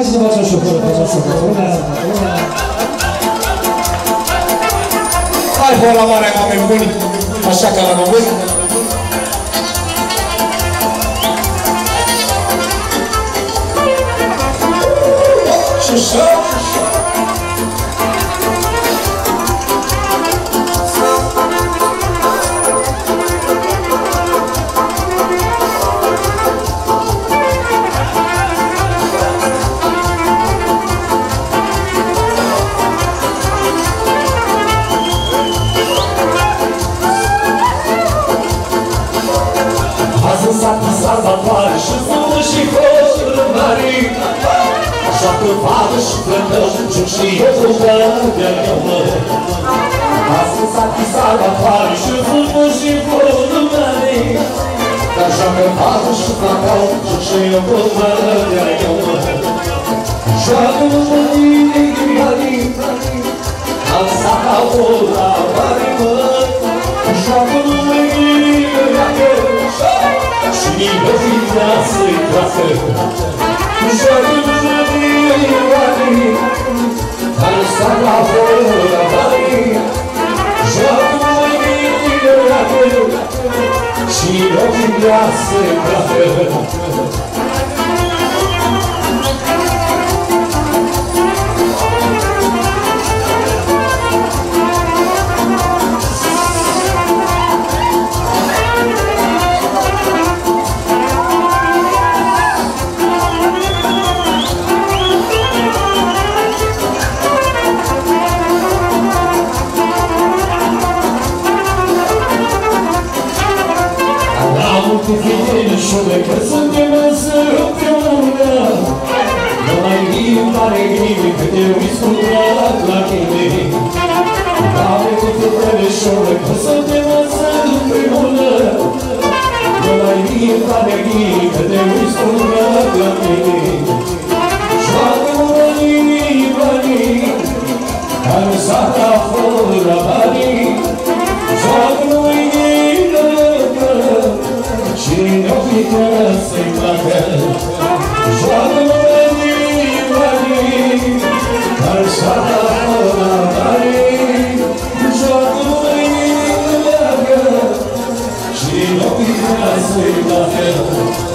Hai să facem șoferă, facem șoferă. Hai, bă, la mare, oameni buni, așa ca la moment. Și așa. Și eu cu bărbea mă Azi s-a pisat valoare și fumă și coșul mari Dar joacă vadă și plătăm, joc și eu cu bărbea mă Joacă mâine ghiari, am stat la ora mare mă Joacă mâine ghiari, și mă vine să-i placă Joacă mâine Am stat Și mă vine să-i multe fetele șule că suntem însă împreună. Nu mai vin mare grile că te uiți cu drag la tine. La multe fetele șule că suntem însă împreună. Nu mai vin mare grile că te uiți cu drag la tine. Joacă-mă banii, banii Am stat la fără banii. Joacă-mă și nu uite să-i placă. Joacă-mă banii, banii Așa la fără banii Joacă-mă banii, Și nu uite să-i placă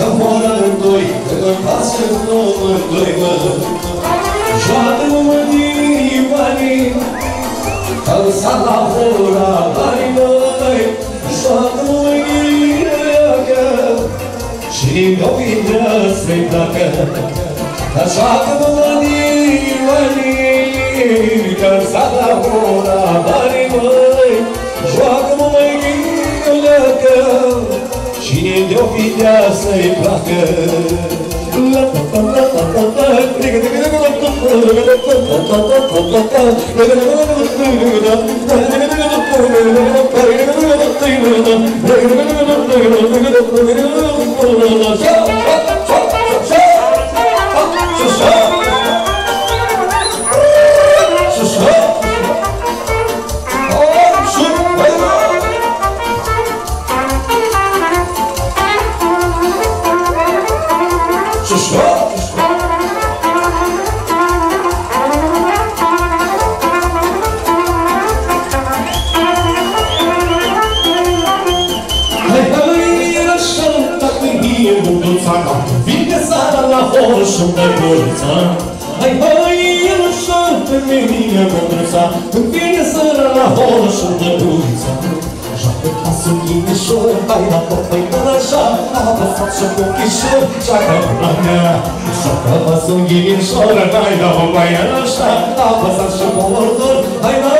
Să jucăm foara în doi, că în față număr doi, mă Joacă-mă din banii, că s-a la fora banii, măi Joacă-mă din și nu vine să-i placă. Așa că mă măni, măni Că s-a la ora mare, măi Joacă-mă, măi, ghilecă Cine ne-o vine să-i placă La dacă mie bunduța Vine seara la horă și mă gurița Pasul ghinișor, hai la copăi până așa Apăsat și cu chișor, ceacă la mea Joacă pasul ghinișor, hai la copăi până așa Apăsat și cu ordor, hai la mână mea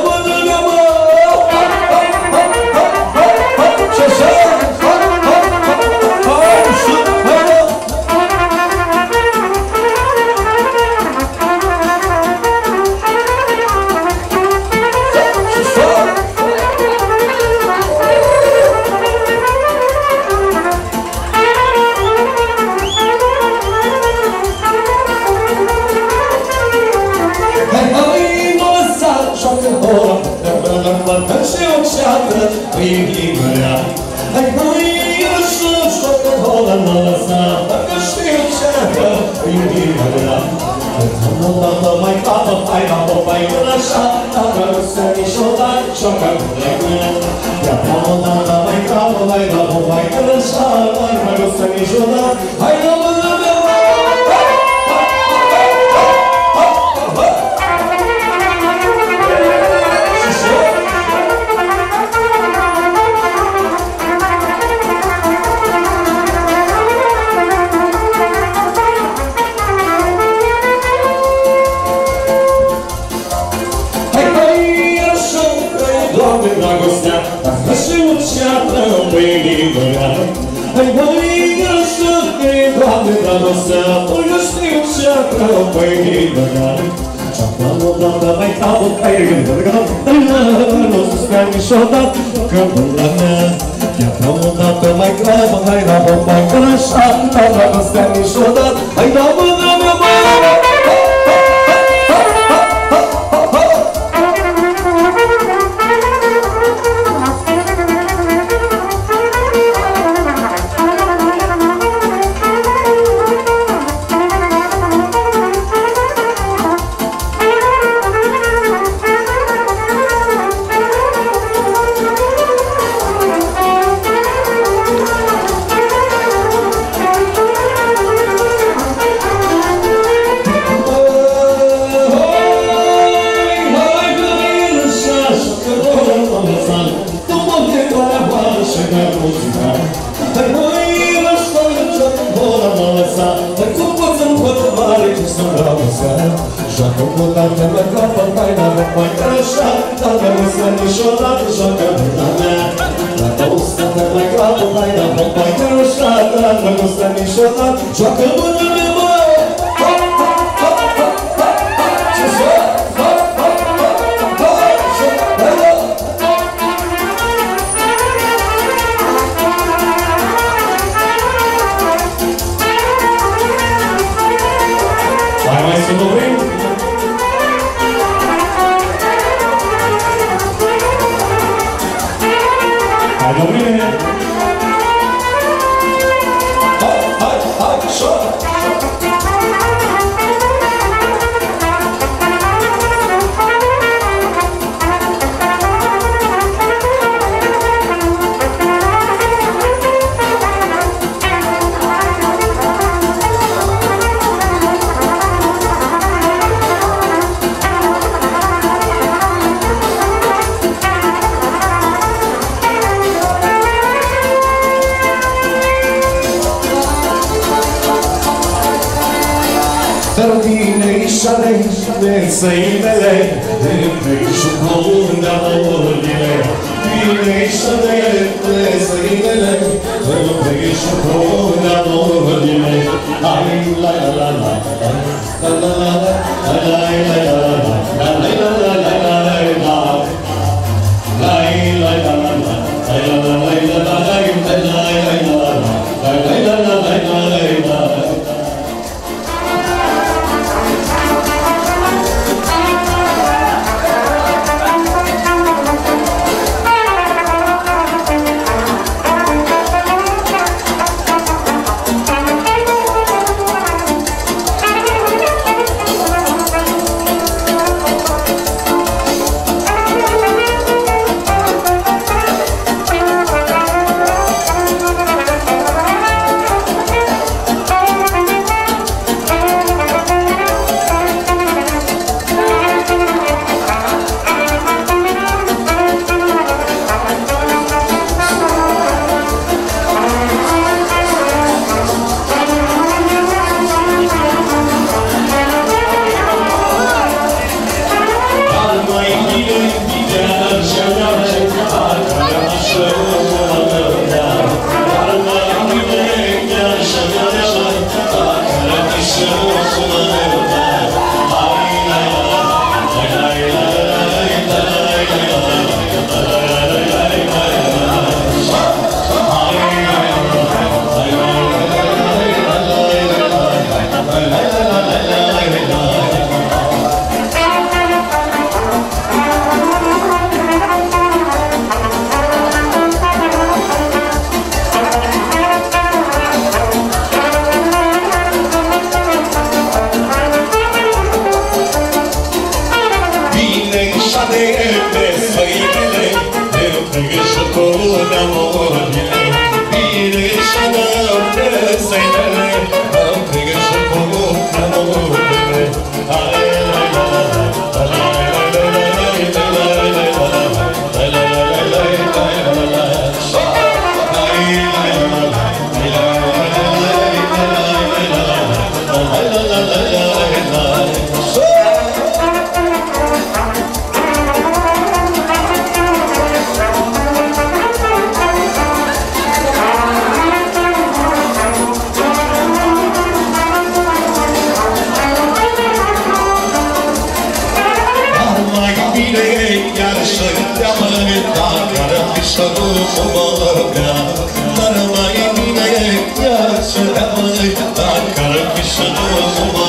niciodată, joacă ora Ia mă dată mai capă, hai la popai în așa Dacă nu Doamne, dragostea Dacă și un ceatră în mâinile mea Ceatră-mă, Doamne, mai capă, hai, Nu se spune niciodată că până mea Ceatră-mă, Doamne, mai capă, hai, la bomba, că așa Dar nu se niciodată, hai, la mână Joacă cu tante mă capă, mai n-am mai așa. Dacă nu se niciodată, joacă mâna mea. Dacă o să te mai capă, mai n-am mai așa. Dacă nu se niciodată, joacă mâna mea, Ferdine işare ve seymele Meşhurunda oğlile Dine işare ve seymele Meşhurunda oğlile Ay la la la la La la la la La la la la la La la Christmas. Ankara kışın olmaz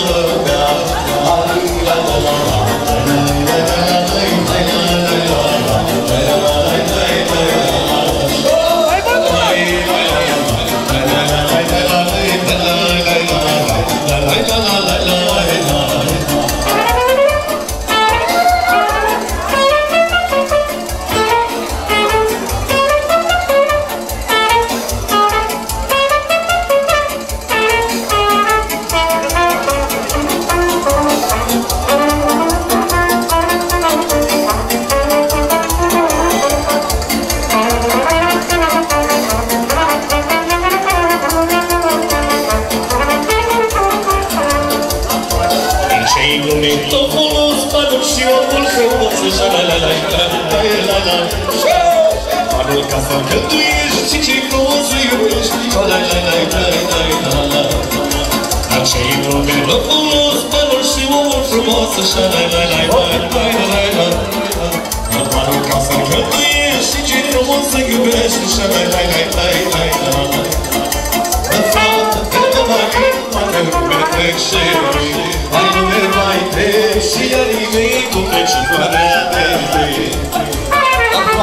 Că tu ești și frumos să iubești La la la la la la la la Dar ce-i problemă frumos, părul și omul frumos Așa la la la la la la la Dar parul casa că tu frumos să iubești Așa la la la la la la la Dar fata de la mare, toate lumea trec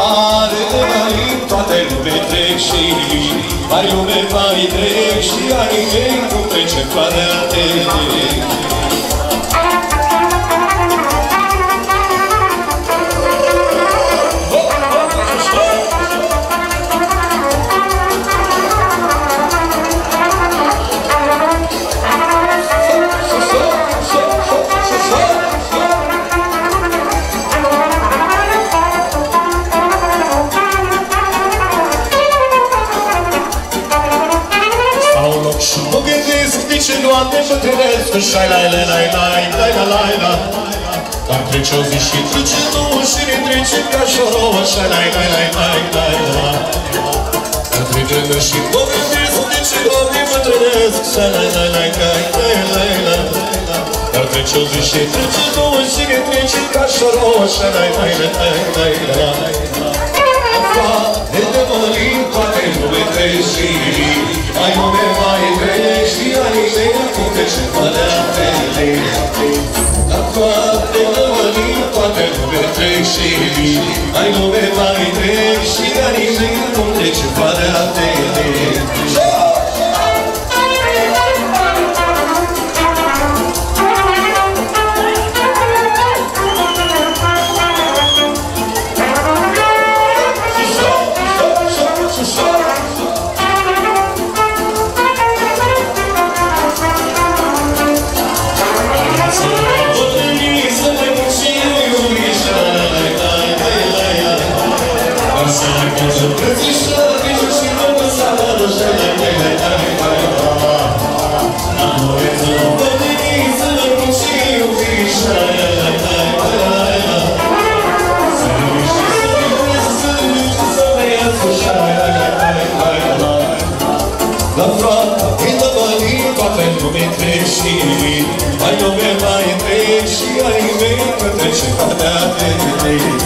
Afară de mai toate lume trec și ai lume mai trec și anii mei cum trece fără de și noapte mă trezesc Cu șai la ele, lai, lai, lai, la, lai, la Dar trece o zi și trece nouă și ne trece ca și o rouă Șai, lai, lai, lai, lai, lai, la Dar trece de și mă gândesc De ce noapte mă trezesc Șai, lai, lai, lai, lai, lai, lai, la Dar trece o zi și trece nouă și ne trece ca și o rouă Șai, lai, lai, lai, lai, lai, la și vii. Ai lume mai trec și dar nici nu trece Ai o mea trece, treci, ai mea treci, ai mea treci,